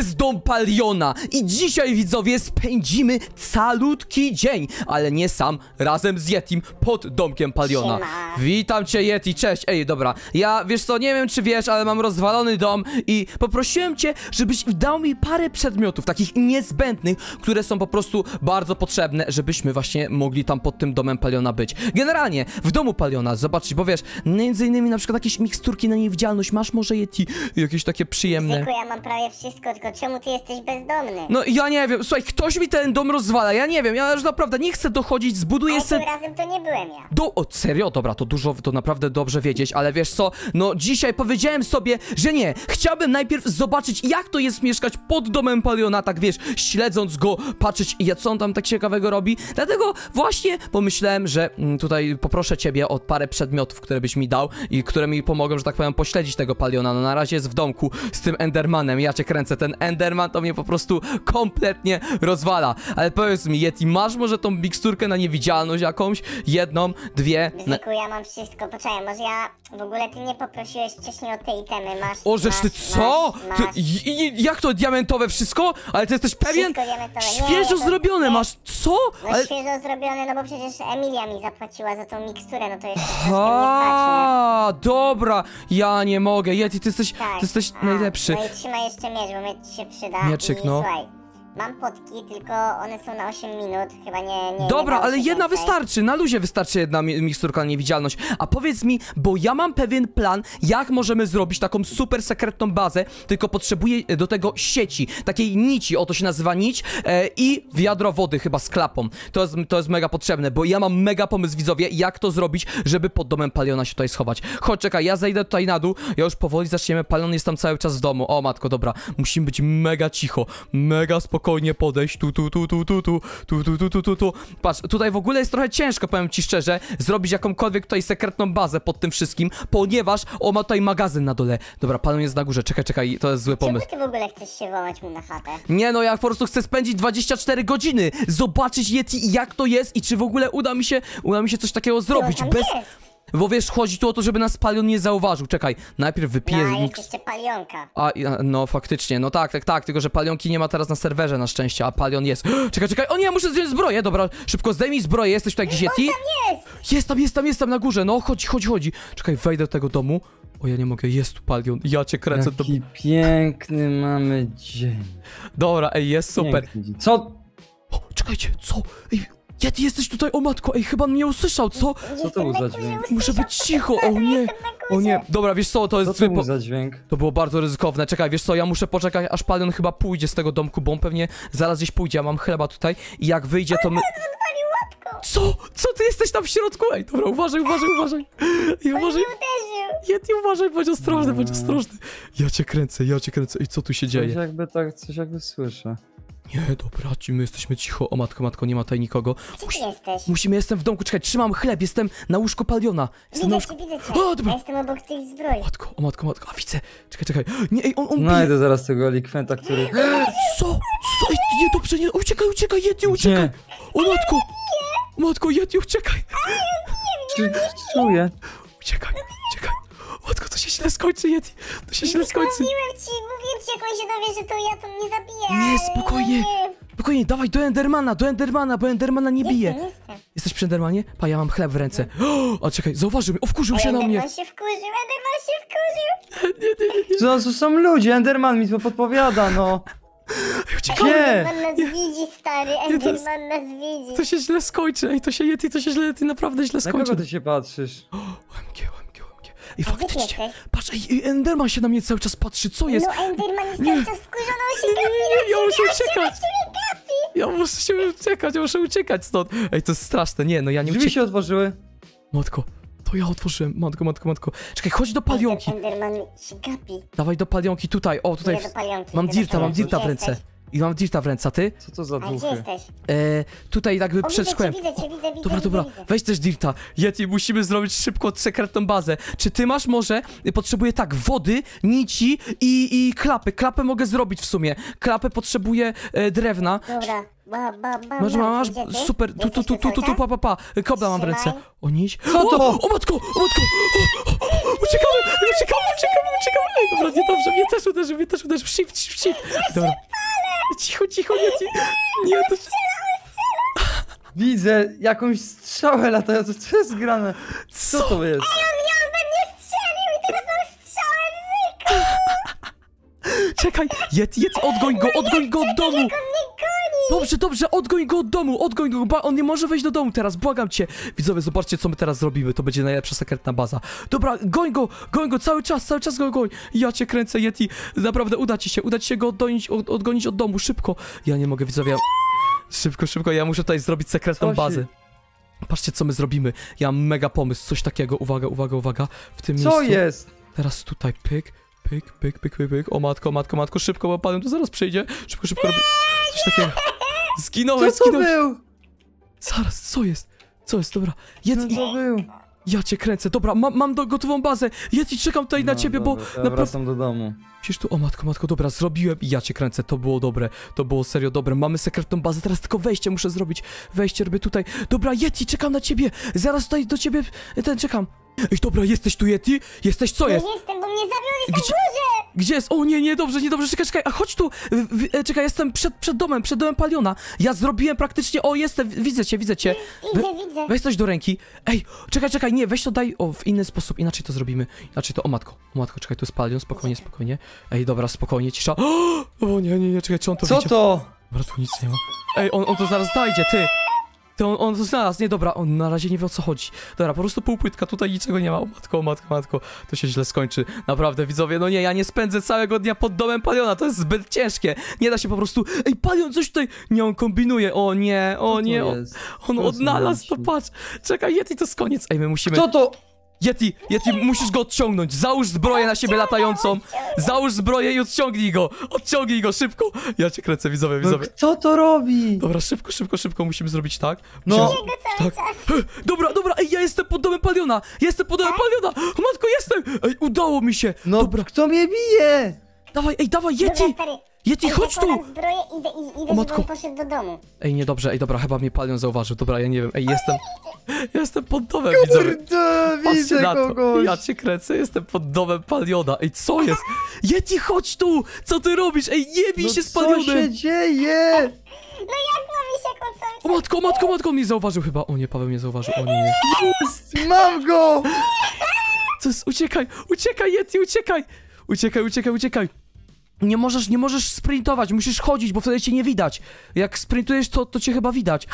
jest dom Paliona i dzisiaj widzowie spędzimy calutki dzień, ale nie sam, razem z Yetim pod domkiem Paliona. Siema. Witam cię Yeti, cześć, ej dobra, ja wiesz co, nie wiem czy wiesz, ale mam rozwalony dom i poprosiłem cię, żebyś dał mi parę przedmiotów, takich niezbędnych, które są po prostu bardzo potrzebne, żebyśmy właśnie mogli tam pod tym domem Paliona być. Generalnie, w domu Paliona, zobaczcie, bo wiesz, między innymi na przykład jakieś miksturki na niewidzialność, masz może Yeti, jakieś takie przyjemne... Tylko ja mam prawie wszystko, tylko czemu ty jesteś bezdomny? No ja nie wiem, słuchaj, ktoś mi ten dom rozwala, ja nie wiem, ja już naprawdę nie chcę dochodzić, zbuduję A sobie... tym razem to nie byłem ja. Do, o, serio? Dobra, to dużo, to naprawdę dobrze wiedzieć, ale wiesz co, no dzisiaj powiedziałem sobie, że nie, chciałbym najpierw zobaczyć, jak to jest mieszkać pod domem Paliona, tak wiesz, śledząc go, patrzeć, ja co on tam tak ciekawego robi, dlatego właśnie pomyślałem, że mm, tutaj poproszę ciebie o parę przedmiotów, które byś mi dał i które mi pomogą, że tak powiem, pośledzić tego Paliona, no na razie jest w domku z tym Endermanem, ja cię kręcę, ten Enderman to mnie po prostu kompletnie rozwala, ale powiedz mi, Yeti, masz może tą miksturkę na niewidzialność jakąś? Jedną, dwie... Bzyku, ja mam wszystko. Poczekaj, może ja... W ogóle ty nie poprosiłeś wcześniej o te itemy, masz... O, żeż ty co? Masz, Ty, masz. i, i, jak to diamentowe wszystko? Ale ty jesteś pewien? Wszystko diamentowe. Nie, Świeżo to- zrobione nie. masz, co? No Ale... świeżo zrobione, no bo przecież Emilia mi zapłaciła za tą miksturę, no to jeszcze A, dobra, ja nie mogę. Yeti, ty jesteś, nie? Tak. ty jesteś A, najlepszy. No i trzymaj jeszcze miecz, bo miecz się przyda. Mieczyk, no. słuchaj, mam potki, tylko one są na 8 minut, chyba nie... nie Dobra, nie ale jedna więcej. wystarczy, na luzie wystarczy jedna mi miksturka niewidzialność. A powiedz mi, bo ja mam pewien plan, jak możemy zrobić taką super sekretną bazę, tylko potrzebuję e, do tego sieci, takiej nici, o to się nazywa nić, e, i wiadro wody chyba z klapą. To jest, to jest mega potrzebne, bo ja mam mega pomysł, widzowie, jak to zrobić, żeby pod domem Paliona się tutaj schować. Chodź, czekaj, ja zejdę tutaj na dół, ja już powoli zaczniemy, Palion jest tam cały czas w domu. O matko, dobra, musimy być mega cicho, mega spokojnie podejść, tu, tu, tu, tu, tu, tu, tu, tu, tu, tu, tu, tu. Patrz, tutaj w ogóle jest trochę ciężko, powiem ci szczerze, zrobić jakąkolwiek tutaj sekretną bazę pod tym wszystkim, ponieważ on ma tutaj magazyn na dole. Dobra, Palion jest na górze, czekaj, czekaj, to jest zły Czemu pomysł. ty w ogóle chcesz się wołać mu na chatę? Nie no, ja po prostu chcę spędzić 24 godziny, zobaczyć Yeti jak to jest i czy w ogóle uda mi się, uda mi się coś takiego zrobić, bez... jest? Bo wiesz, chodzi tu o to, żeby nas Palion nie zauważył. Czekaj, najpierw wypiję No, a jest jeszcze palionka. A, no faktycznie, no tak, tak, tak, tylko że Palionki nie ma teraz na serwerze na szczęście, a Palion jest. Czekaj, czekaj, o nie, ja muszę zdjąć zbroję, dobra, szybko zdejmij zbroję, jesteś tutaj gdzieś Yeti? Jest! Jest tam, jest tam, jest tam na górze, no chodź, chodź, chodź. Czekaj, wejdę do tego domu. O, ja nie mogę, jest tu Palion, ja cię kręcę, to... Jaki piękny mamy dzień. Dobra, ej, jest super. Piękny. Co? O, czekajcie, co? Ej, Yeti, jesteś tutaj, o matko, ej, chyba on mnie usłyszał, co? Co to był za dźwięk? Muszę być cicho, o nie, o nie. Dobra, wiesz co, to jest Co to był za dźwięk? To było bardzo ryzykowne. Czekaj, wiesz co, ja muszę poczekać, aż Palion chyba pójdzie z tego domku, bo on pewnie zaraz gdzieś pójdzie. Ja mam chleba tutaj i jak wyjdzie, to my... Co? Co ty jesteś tam w środku? Ej, dobra, uważaj, uważaj, uważaj. I uważaj. Yeti, uważaj, bądź ostrożny, bądź ostrożny. Ja cię kręcę, ja cię kręcę. I co tu się Coś dzieje? jakby tak, coś jakby słyszę. Nie, dobra, ci my jesteśmy cicho. O matko, matko, nie ma tutaj nikogo. Gdzie ty jesteś? Musimy, jestem w domku, czekaj, trzymam chleb, jestem na łóżku Paliona. Jestem na Widzę łóżku... cię, widzę cię. O, dobra. Ja jestem obok tych zbroi. Matko, o matko, matko, a widzę. Czekaj, czekaj. Nie, ej, on, on bije. Znajdę zaraz tego elikwenta, który... Co? Co? Ej, nie, dobrze, nie. Uciekaj, uciekaj, Yeti, uciekaj. O matko! O matko, Yeti, uciekaj! Czuję. Uciekaj. O matko, to się źle skończy, Yeti. To się źle skończy. Mówiłem ci, mówiłem ci, jak on się dowie, że to ja, to mnie zabije. Nie, spokojnie. nie. Spokojnie, dawaj do Endermana, do Endermana, bo Endermana nie bije. Jestem, jestem. Jesteś przy Endermanie? Pa, ja mam chleb w ręce. O, a czekaj, zauważył mnie, o, wkurzył się na mnie. Enderman się wkurzył, Enderman się wkurzył. Nie, nie, nie, nie. Co, to są ludzie, Enderman mi to podpowiada, no. Uciekaj. Nie. Enderman nas widzi, stary, Nie, Enderman nas widzi. To się źle skończy, ej, to się Yeti, to się źle, Yeti, naprawdę źle Na kogo skończy. ty się patrzysz? OMG, OMG, Ty faktycznie. Patrz, ej, ej, Enderman się na mnie cały czas patrzy, co jest? No Enderman jest Nie. cały czas wkurzony, on się Nie, gapi nie, nie, ja muszę uciekać. Ja muszę się uciekać, ja muszę uciekać stąd. Ej, to jest straszne, nie, no ja nie Drzwi uciekam. się otworzyły. Matko, to ja otworzyłem, matko, matko, matko. Czekaj, chodź do palionki. Enderman się gapi. Dawaj do palionki tutaj, o tutaj. Idę do palionki, Mam dirta, mam dirta w ręce. jesteś? I mam dirta w ręce, a ty? Co to za A gdzie duchy? jesteś? E, tutaj jakby O, przed widzę cię, szkłem. widzę cię, widzę, widzę, Dobra, widzę, dobra, widzę. weź też Dirta. Yeti, musimy zrobić szybko sekretną bazę. Czy ty masz może? Y, Potrzebuję tak, wody, nici i, i klapy. Klapę mogę zrobić w sumie. Klapę potrzebuję e, drewna. Dobra, ba, ba, ba, Masz, masz, super, tu, tu, tu, tu, tu, tu, pa, pa, pa. Kobla mam w ręce. Trzymaj. O, nić. Co to? O, o matko, o matko. O, o, o, uciekamy, uciekamy, uciekamy, uciekamy. Ej, dobra, nie dobrze, mnie też uderzy, mnie też uderzy. Shift, shift, shift. Dobra. Cicho, cicho, Yeti. Nie, to... Widzę jakąś strzałę latającą, co jest grane? Co to jest? On we mnie strzelił i teraz mam strzałę w! Czekaj, Yeti, Yeti, odgoń go, odgoń go od domu. Dobrze, dobrze, odgoń go od domu, odgoń go, ba, on nie może wejść do domu teraz, błagam cię. Widzowie, zobaczcie, co my teraz zrobimy, to będzie najlepsza sekretna baza. Dobra, goń go, goń go, cały czas, cały czas go goń. Ja cię kręcę, Yeti, naprawdę uda ci się, uda ci się go odgonić, od, odgonić od domu, szybko. Ja nie mogę, widzowie, szybko, szybko, ja muszę tutaj zrobić sekretną Co bazę. Patrzcie, co my zrobimy. Ja mam mega pomysł, coś takiego, uwaga, uwaga, uwaga, w tym Co miejscu. jest? Teraz tutaj pyk, pyk, pyk, pyk, pyk, pyk. O matko, matko, matko, szybko, bo panem tu zaraz przyjdzie. Szybko, szybko robię. Coś takiego. Zginąłeś, Co to był? Zaraz, co jest? Co jest? Dobra, Co jedz, to był? ja cię kręcę. Dobra, mam, mam do, gotową bazę. Jedz i czekam tutaj na No, ciebie, bo Ja naprawdę... wracam do domu. Przecież tu, o matko, matko, dobra, zrobiłem i ja cię kręcę. To było dobre, to było serio dobre. Mamy sekretną bazę, teraz tylko wejście muszę zrobić. Wejście robię tutaj. Dobra, Yeti, czekam na ciebie. Zaraz tutaj do ciebie, ten, czekam. Ej, dobra, jesteś tu, Yeti? Jesteś, co jest? Nie jestem, bo mnie zabił, jestem Gdzie, gdzie jest? O nie, nie, dobrze, nie dobrze, czekaj, czekaj, a chodź tu, W- w- e, czekaj, jestem przed, przed domem, przed domem Paliona. Ja zrobiłem praktycznie, o jestem, widzę cię, widzę cię. Widzę, widzę. Weź coś do ręki. Ej, czekaj, czekaj, nie, weź to daj, o, w inny sposób, inaczej to zrobimy. Inaczej to, o matko, o matko, czekaj, tu jest Palion, spokojnie, spokojnie. Ej, dobra, spokojnie, cisza. O nie, nie, nie, czekaj, czy on to Co widział? to? Dobra, tu nic nie ma. Ej, on, on to zaraz znajdzie, ty. Ty, on, on to znalazł, nie, dobra, on na razie nie wie o co chodzi. Dobra, po prostu półpłytka, tutaj niczego nie ma. O matko, o matko, matko, to się źle skończy. Naprawdę, widzowie, no nie, ja nie spędzę całego dnia pod domem Paliona, to jest zbyt ciężkie. Nie da się po prostu, ej, Palion, coś tutaj, nie, on kombinuje, o nie, o nie, to on, on odnalazł to, patrz. Czekaj, Yeti, to jest koniec. Ej, my musimy... Co to? Yeti, Yeti, musisz go odciągnąć. Załóż zbroję na siebie latającą. Załóż zbroję i odciągnij go. Odciągnij go, szybko. Ja cię kręcę, widzowie, No, widzowie. kto to robi? Dobra, szybko, szybko, szybko musimy zrobić tak. No. Musimy... Tak. Dobra, dobra, ej, ja jestem pod domem Paliona. Jestem pod domem Paliona. O, matko, jestem. Ej, udało mi się. No, Dobra, kto mnie bije? dawaj, ej, dawaj, Dobra, Yeti. stary. Yeti, chodź tu. idę, i- idę, O, matko. poszedł do domu. Ej, niedobrze, ej, dobra, chyba mnie Palion zauważył. Dobra, ja nie wiem, ej, jestem... Jestem pod domem, widzowie. Kurde, widzę na kogoś. Ja cię kręcę, jestem pod domem Paliona. Ej, co jest? Yeti, chodź tu! Co ty robisz? Ej, nie bij No się z co Palionem! się dzieje? No jak mam on cały O matko, o matko, matko, on mnie zauważył chyba. O nie, Paweł mnie zauważył, o nie, nie. Jest, Mam go! Co jest? Uciekaj, uciekaj, Yeti, uciekaj! Uciekaj, uciekaj, uciekaj! Nie możesz, nie możesz sprintować, musisz chodzić, bo wtedy cię nie widać. Jak sprintujesz, to, to cię chyba widać.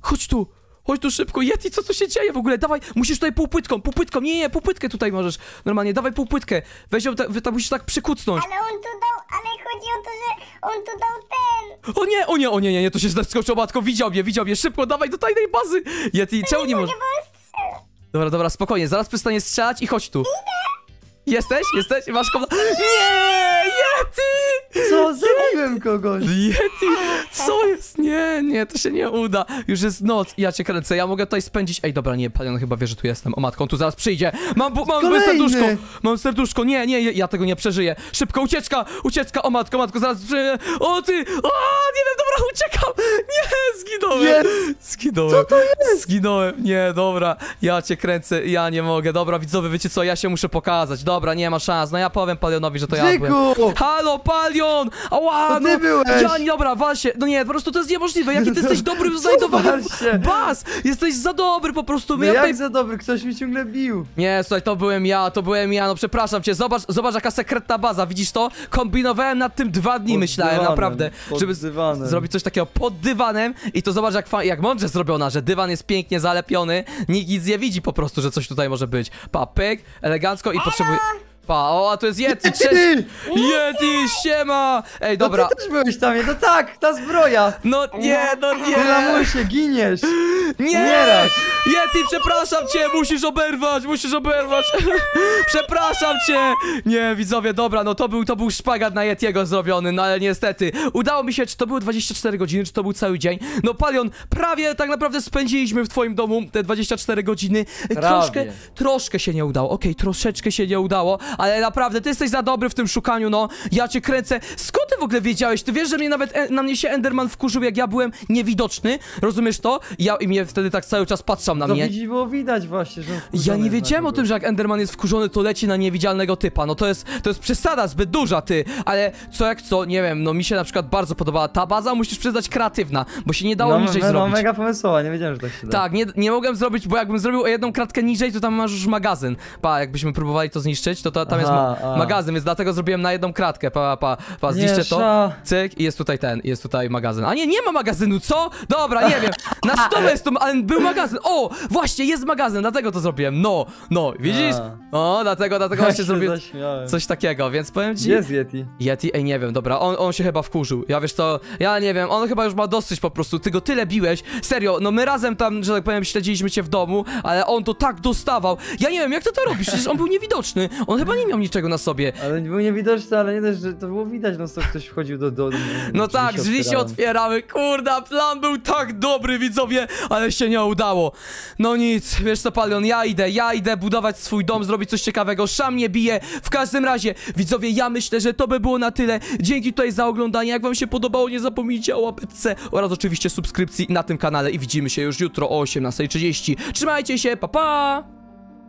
Chodź tu! Chodź tu szybko, Yeti, co tu się dzieje w ogóle? Dawaj, musisz tutaj półpłytką, półpłytką, nie, nie, półpłytkę tutaj możesz. Normalnie, dawaj półpłytkę. Weź ją, ta, tam musisz tak przykucnąć. Ale on tu dał, ale chodzi o to, że on tu dał ten. O nie, o nie, o nie, nie, nie, to się zaskoczył, matko, widział mnie, widział mnie, szybko, dawaj do tajnej bazy. Yeti, czemu nie możesz? Nie, strzela. Dobra, dobra, spokojnie, zaraz przestanie strzelać i chodź tu. Jesteś? Jesteś? Masz komna... Nie! Yeti! Co? Zabiłem kogoś. Yeti! Co jest? Nie, nie, to się nie uda. Już jest noc i ja cię kręcę, ja mogę tutaj spędzić... Ej, dobra, nie, Palion chyba wie, że tu jestem. O matko, on tu zaraz przyjdzie. Mam, bu- mam Kolejny! serduszko! Mam serduszko, nie, nie, ja tego nie przeżyję. Szybko, ucieczka! Ucieczka, o matko, matko, zaraz przyjdzie. O ty! O, nie wiem, dobra, uciekam! Nie, zginąłem! Jest! Zginąłem. Co to jest? Zginąłem. Nie, dobra. Ja cię kręcę, ja nie mogę. Dobra, widzowie, wiecie co, ja się muszę pokazać. Dobra, nie ma szans. No ja powiem Palionowi, że to ja byłem. Zyku! Halo, Palion! Ała, To ty no, byłeś! Ja, nie, dobra, wal się. No nie, po prostu to jest niemożliwe. Jaki ty jesteś dobry w znajdowaniu baz! Jesteś za dobry po prostu. No Ja tutaj... jak za dobry, ktoś mi ciągle bił. Nie, słuchaj, to byłem ja, to byłem ja, no przepraszam cię. Zobacz, zobacz jaka sekretna baza, widzisz to? Kombinowałem nad tym dwa dni, Pod myślałem, dywanem, naprawdę, pod żeby dywanem. zrobić coś takiego pod dywanem i to zobacz jak, fa- jak mądrze zrobiona, że dywan jest pięknie zalepiony, nikt nic nie widzi po prostu, że coś tutaj może być. Pa, pyk, elegancko i potrzebuję... O, a to jest Yeti, cześć! Ty! Yeti, siema! Ej, dobra. No ty też byłeś tam, no tak, ta zbroja! No nie, no Ty nie! lamusie, giniesz! Nie! Umierasz. Yeti, przepraszam cię, musisz oberwać, musisz oberwać. przepraszam cię. Nie, widzowie, dobra, no to był, to był szpagat na Yetiego zrobiony, no ale niestety. Udało mi się, czy to były 24 godziny, czy to był cały dzień. No Palion, prawie tak naprawdę spędziliśmy w twoim domu te 24 godziny. Troszkę, troszkę się nie udało, okej, troszeczkę się nie udało, ale naprawdę, ty jesteś za dobry w tym szukaniu, no. Ja cię kręcę. Skąd ty w ogóle wiedziałeś? Ty wiesz, że mnie nawet, e, na mnie się Enderman wkurzył, jak ja byłem niewidoczny, rozumiesz to? Ja, I mnie wtedy tak cały czas patrzał na No mnie. widzi, było widać właśnie, że Ja nie wiedziałem o tym, że jak Enderman jest wkurzony, to leci na niewidzialnego typa. No to jest, to jest przesada zbyt duża, ty. Ale co jak co, nie wiem, no mi się na przykład bardzo podobała ta baza, musisz przyznać kreatywna, bo się nie dało no, niżej no, zrobić. mega pomysłowa, nie wiedziałem, że tak się da. Tak, nie, nie mogłem zrobić, bo jakbym zrobił o jedną kratkę niżej, to tam masz już magazyn. Pa, jakbyśmy próbowali to zniszczyć, to, to tam jest ma a. magazyn, więc dlatego zrobiłem na jedną kratkę. Pa, pa, pa, zniszczę to. Cyk i jest tutaj ten, jest tutaj magazyn. A nie, nie ma magazynu, co? Dobra, nie wiem. Na stole jest to, ale był magazyn. O, właśnie, jest magazyn, dlatego to zrobiłem. No, no, widzisz? O, dlatego, dlatego właśnie zrobiłem coś takiego, więc powiem ci... Jest Yeti? Yeti, ej, nie wiem, dobra, on, on się chyba wkurzył. Ja wiesz co, ja nie wiem, on chyba już ma dosyć po prostu. Ty go tyle biłeś. Serio, no my razem tam, że tak powiem, śledziliśmy cię w domu, ale on to tak dostawał. Ja nie wiem, jak ty to robisz? Przecież on był niewidoczny. On chyba nie miał niczego na sobie. Ale był niewidoczny, ale nie też, że to było widać, no co ktoś wchodził do domu. No tak, drzwi się otwierały, kurda, plan był tak dobry, widzowie, ale się nie udało. No nic, wiesz co, Palion, ja idę, ja idę budować swój dom, zrobić coś ciekawego, szam nie bije. W każdym razie, widzowie, ja myślę, że to by było na tyle. Dzięki tutaj za oglądanie, jak wam się podobało, nie zapomnijcie o łapce oraz oczywiście subskrypcji na tym kanale i widzimy się już jutro o 18.30. Trzymajcie się, pa pa!